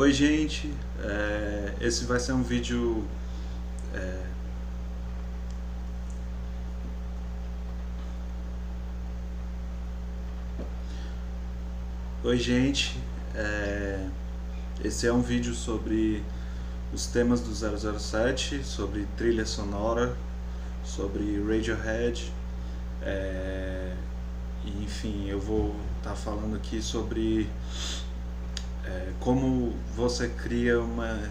Oi gente, é, esse vai ser um vídeo é, Oi gente, é, esse é um vídeo sobre os temas do 007, sobre trilha sonora, sobre Radiohead, é, enfim, eu vou estar tá falando aqui sobre é, como você cria uma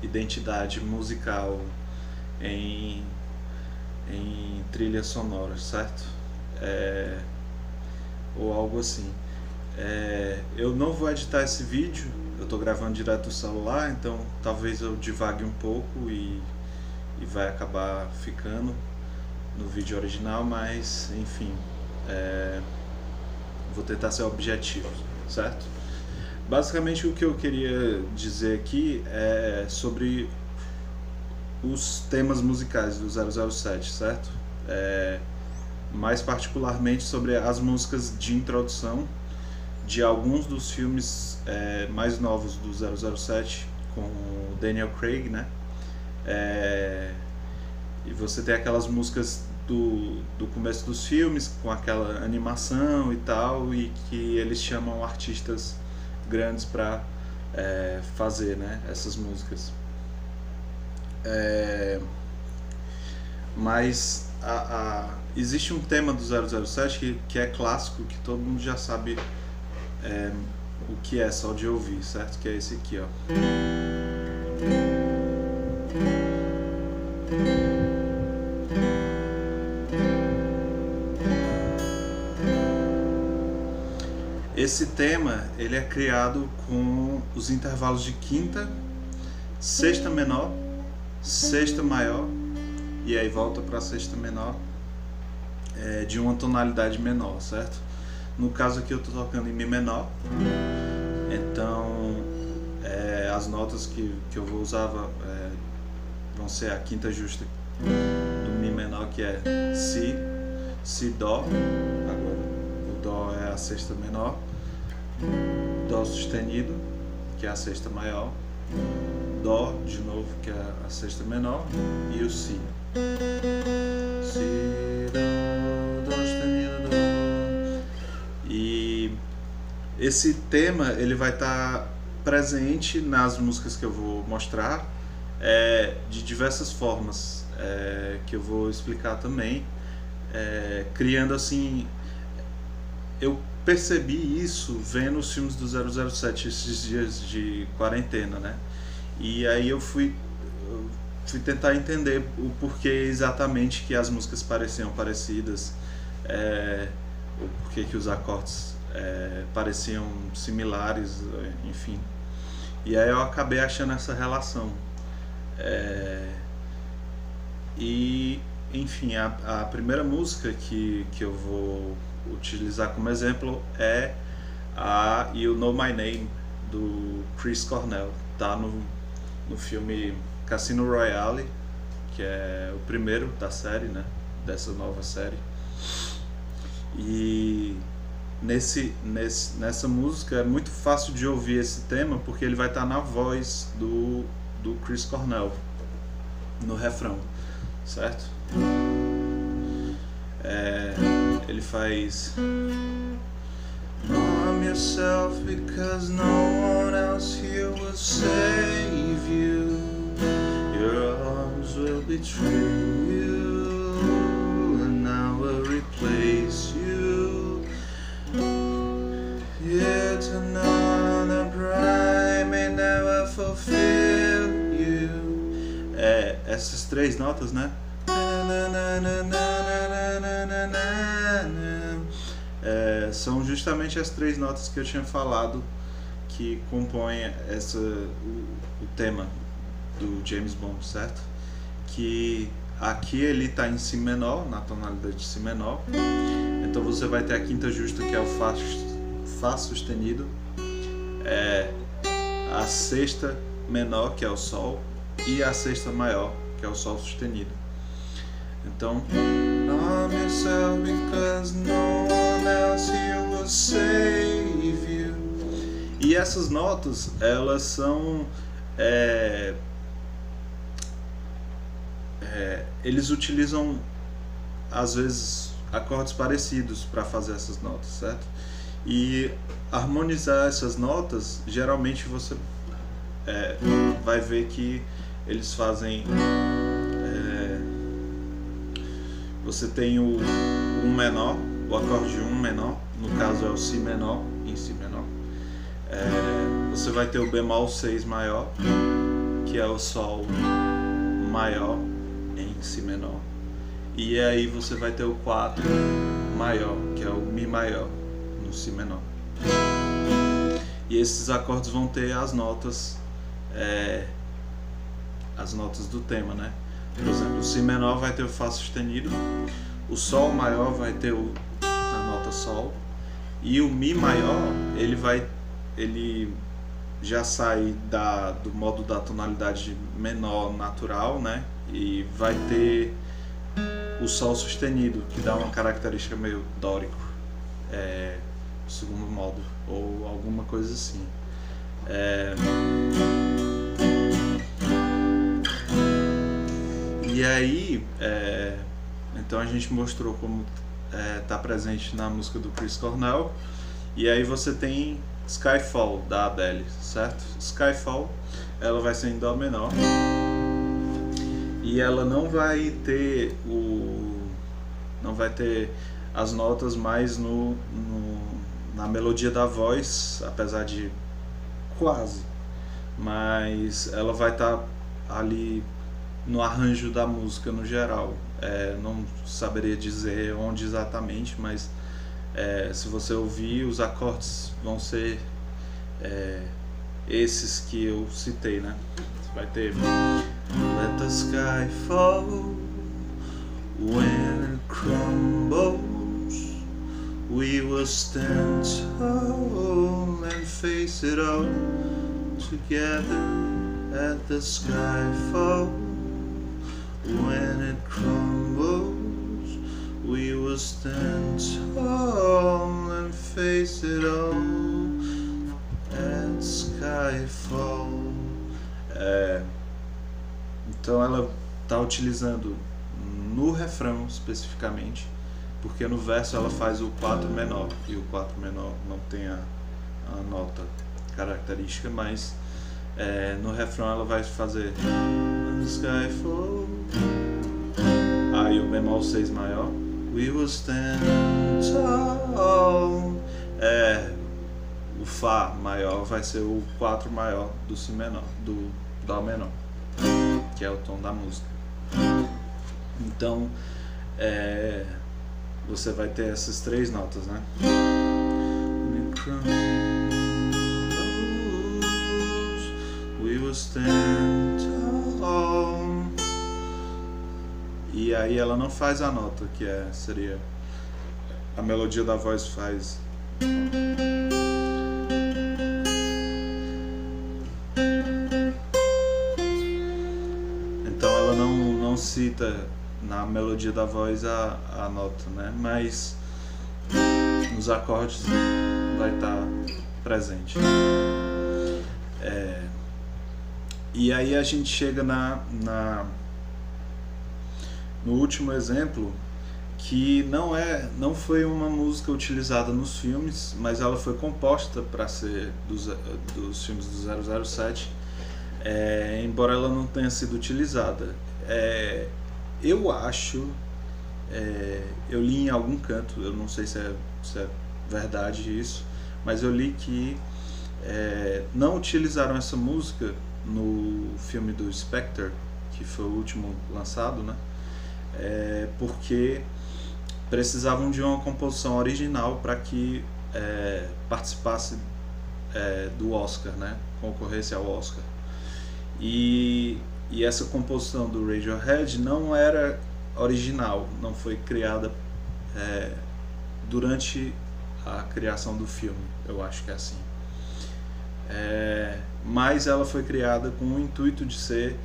identidade musical em, em trilhas sonoras, certo? É, ou algo assim. É, eu não vou editar esse vídeo, eu estou gravando direto do celular, então talvez eu divague um pouco e, e vai acabar ficando no vídeo original, mas enfim, é, vou tentar ser objetivo, certo? Basicamente o que eu queria dizer aqui é sobre os temas musicais do 007, certo? É, mais particularmente sobre as músicas de introdução de alguns dos filmes é, mais novos do 007 com o Daniel Craig, né? É, e você tem aquelas músicas do, do começo dos filmes com aquela animação e tal e que eles chamam artistas grandes para é, fazer né, essas músicas. É, mas a, a, existe um tema do 007 que, que é clássico, que todo mundo já sabe é, o que é só de ouvir, certo? Que é esse aqui, ó. Esse tema ele é criado com os intervalos de quinta, sexta menor, sexta maior e aí volta para sexta menor é, de uma tonalidade menor, certo? No caso aqui eu estou tocando em Mi menor, então é, as notas que, que eu vou usar é, vão ser a quinta justa do Mi menor que é Si, Si Dó, agora o Dó é a sexta menor Dó sustenido, que é a sexta maior, Dó de novo, que é a sexta menor, e o Si. Si, Dó, Dó sustenido, Dó. E esse tema ele vai estar tá presente nas músicas que eu vou mostrar é, de diversas formas é, que eu vou explicar também, é, criando assim eu percebi isso vendo os filmes do 007 esses dias de quarentena, né? E aí eu fui, fui tentar entender o porquê exatamente que as músicas pareciam parecidas, é, o porquê que os acordes é, pareciam similares, enfim. E aí eu acabei achando essa relação. É, e, enfim, a, a primeira música que, que eu vou utilizar como exemplo é a You Know My Name do Chris Cornell, tá no, no filme Cassino Royale, que é o primeiro da série, né, dessa nova série. E nesse, nesse, nessa música é muito fácil de ouvir esse tema porque ele vai estar tá na voz do, do Chris Cornell no refrão, certo? É, faz. Arm yourself because no one else here will save you. Your arms will betray you And I will replace you. Yet another pride may never fulfill you. É, essas três notas, né? Justamente as três notas que eu tinha falado que compõem essa, o, o tema do James Bond, certo? Que aqui ele está em Si menor, na tonalidade de Si menor. Então você vai ter a quinta justa que é o Fá, Fá sustenido, é, a sexta menor que é o Sol e a sexta maior que é o Sol sustenido. Então, you. E essas notas, elas são. É, é, eles utilizam, às vezes, acordes parecidos para fazer essas notas, certo? E harmonizar essas notas, geralmente você é, vai ver que eles fazem. É, você tem o um menor, o acorde 1 um menor, no caso é o Si menor, em Si menor. É, você vai ter o bemol 6 maior, que é o Sol maior em Si menor. E aí você vai ter o 4 maior, que é o Mi maior no Si menor. E esses acordes vão ter as notas, é, as notas do tema, né? Por exemplo, o Si menor vai ter o Fá sustenido, o Sol maior vai ter o, Sol e o Mi maior ele vai ele já sai da, do modo da tonalidade menor natural, né? E vai ter o Sol sustenido, que dá uma característica meio dórico, é, segundo modo, ou alguma coisa assim. É... E aí, é... então a gente mostrou como está é, presente na música do Chris Cornell. E aí você tem Skyfall da Adele, certo? Skyfall, ela vai ser em dó menor. E ela não vai ter o não vai ter as notas mais no, no na melodia da voz, apesar de quase, mas ela vai estar tá ali no arranjo da música no geral. É, não saberia dizer onde exatamente, mas é, se você ouvir, os acordes vão ser é, esses que eu citei, né? Vai ter Let the sky fall when it crumbles We will stand tall and face it all together at the sky fall when it crumbles We will stand tall and face it all at skyfall. É, então ela está utilizando no refrão especificamente, porque no verso ela faz o 4 menor e o 4 menor não tem a, a nota característica, mas é, no refrão ela vai fazer Skyfall, aí o bemol 6 maior We will stand tall. É, o Fá maior vai ser o 4 maior do Si menor, do Dó menor, que é o tom da música. Então, é, você vai ter essas três notas, né? We will stand E aí ela não faz a nota, que é seria a melodia da voz faz Então ela não, não cita na melodia da voz a, a nota, né? Mas nos acordes vai estar presente. É, e aí a gente chega na, na no último exemplo que não é não foi uma música utilizada nos filmes, mas ela foi composta para ser dos, dos filmes do 007, é, embora ela não tenha sido utilizada. É, eu acho, é, eu li em algum canto, eu não sei se é, se é verdade isso, mas eu li que é, não utilizaram essa música no filme do Spectre, que foi o último lançado, né? É, porque precisavam de uma composição original para que é, participasse é, do Oscar, né? concorresse ao Oscar. E, e essa composição do Radiohead não era original, não foi criada é, durante a criação do filme, eu acho que é assim. É, mas ela foi criada com o intuito de ser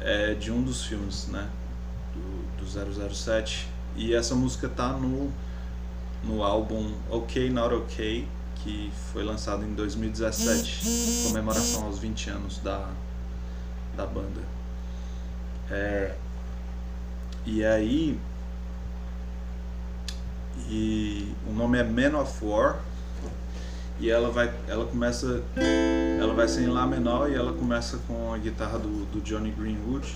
é, de um dos filmes, né? Do 007 e essa música tá no no álbum OK Not OK que foi lançado em 2017, em comemoração aos 20 anos da, da banda. É, e aí. E o nome é Man of War. E ela vai. Ela começa. Ela vai ser em Lá menor e ela começa com a guitarra do, do Johnny Greenwood.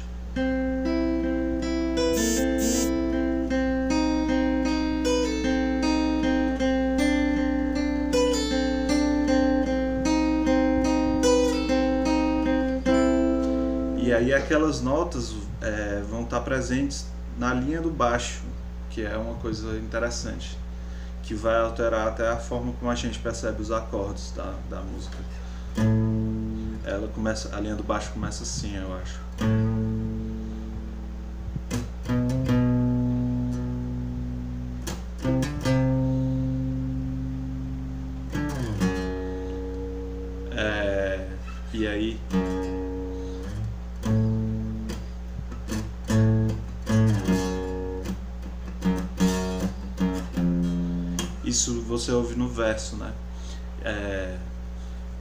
E aí aquelas notas é, vão estar presentes na linha do baixo, que é uma coisa interessante, que vai alterar até a forma como a gente percebe os acordes da, da música. Ela começa, a linha do baixo começa assim, eu acho. Isso você ouve no verso, né? É,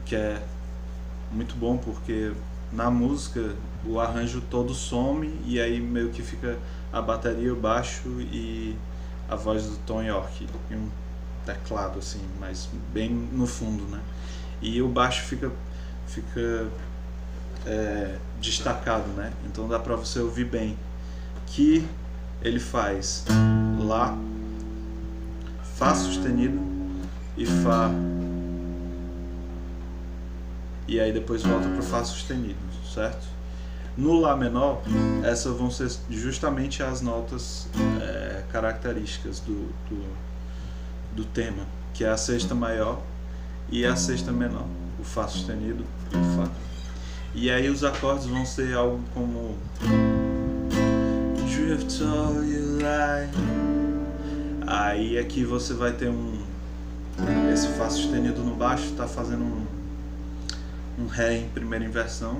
que é muito bom porque na música o arranjo todo some e aí meio que fica a bateria, o baixo e a voz do Tom York e um teclado assim, mas bem no fundo, né? E o baixo fica fica é, destacado, né? Então dá para você ouvir bem que ele faz lá Fá sustenido e Fá. E aí depois volta para o Fá sustenido, certo? No Lá menor, essas vão ser justamente as notas é, características do, do, do, tema, que é a sexta maior e a sexta menor, o Fá sustenido e o Fá. E aí os acordes vão ser algo como Drift all you like Aí aqui você vai ter um. Esse Fá sustenido no baixo está fazendo um, um Ré em primeira inversão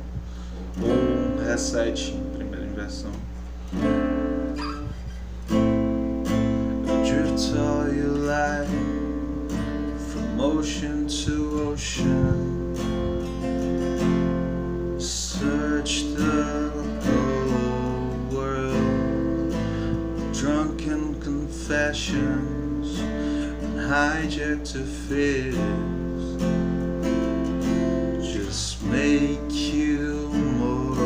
ou um Ré 7 em primeira inversão. Drift all you like from ocean to ocean. Drunken confessions and hijacked affairs just make you more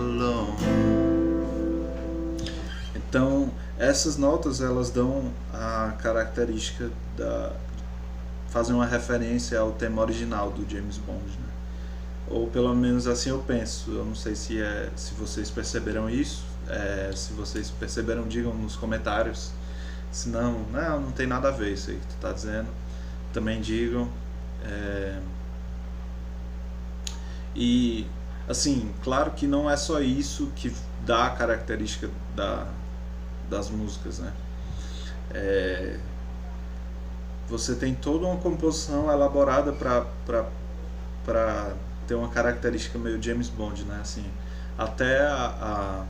alone. Então, essas notas elas dão a característica da fazem uma referência ao tema original do James Bond, né? Ou pelo menos assim eu penso. Eu não sei se é se vocês perceberam isso. É, se vocês perceberam, digam nos comentários se não, não, não tem nada a ver isso aí que tu tá dizendo, também digam. É... E, assim, claro que não é só isso que dá a característica da, das músicas, né? É... Você tem toda uma composição elaborada para ter uma característica meio James Bond, né? Assim, até a, a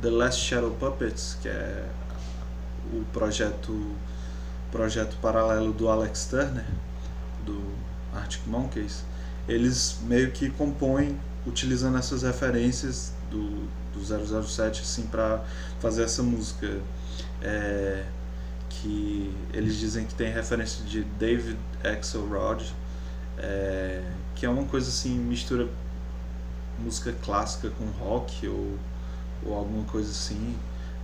The Last Shadow Puppets, que é o projeto projeto paralelo do Alex Turner do Arctic Monkeys eles meio que compõem utilizando essas referências do, do 007 assim para fazer essa música. É, que eles dizem que tem referência de David Axelrod é, que é uma coisa assim mistura música clássica com rock ou, ou alguma coisa assim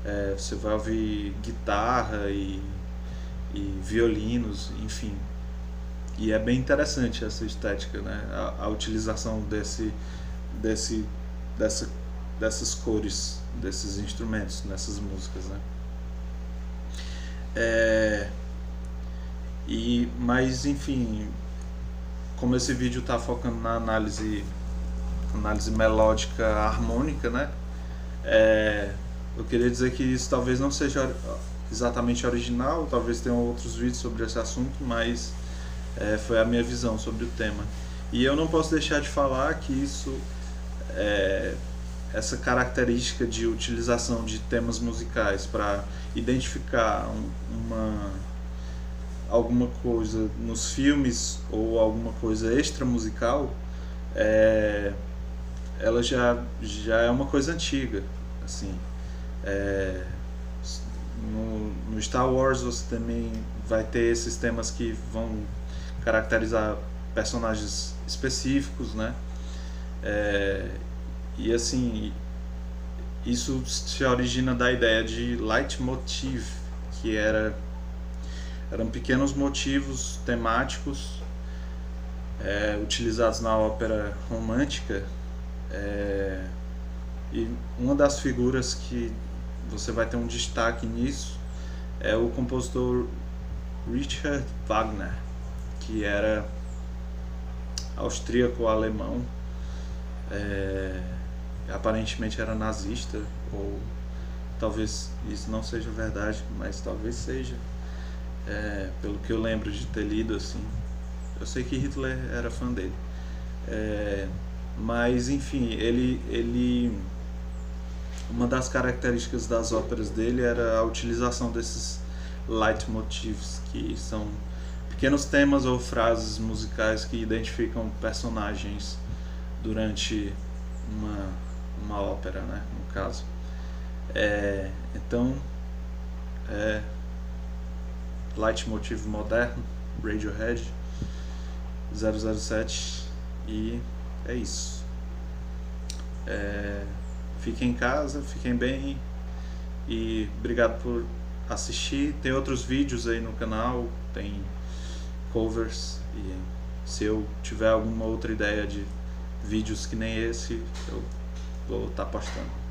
é, você vai ouvir guitarra e, e violinos, enfim. E é bem interessante essa estética, né? A, a utilização desse, desse, dessa, dessas cores, desses instrumentos nessas músicas, né? É, e, mas, enfim, como esse vídeo está focando na análise, análise melódica harmônica, né? É, eu queria dizer que isso talvez não seja exatamente original, talvez tenham outros vídeos sobre esse assunto, mas é, foi a minha visão sobre o tema. E eu não posso deixar de falar que isso, é, essa característica de utilização de temas musicais para identificar um, uma, alguma coisa nos filmes ou alguma coisa extra musical, é, ela já, já é uma coisa antiga. Assim, é, no, no Star Wars você também vai ter esses temas que vão caracterizar personagens específicos, né? É, e assim, isso se origina da ideia de leitmotiv, que era eram pequenos motivos temáticos é, utilizados na ópera romântica é, e uma das figuras que você vai ter um destaque nisso é o compositor Richard Wagner, que era austríaco-alemão, é, aparentemente era nazista, ou talvez isso não seja verdade, mas talvez seja, é, pelo que eu lembro de ter lido assim. Eu sei que Hitler era fã dele, é, mas enfim, ele, ele uma das características das óperas dele era a utilização desses leitmotivs, que são pequenos temas ou frases musicais que identificam personagens durante uma, uma ópera, né, no caso. É, então, é, leitmotiv moderno, Radiohead, 007 e é isso. É, fiquem em casa, fiquem bem e obrigado por assistir. Tem outros vídeos aí no canal, tem covers e se eu tiver alguma outra ideia de vídeos que nem esse, eu vou estar tá postando.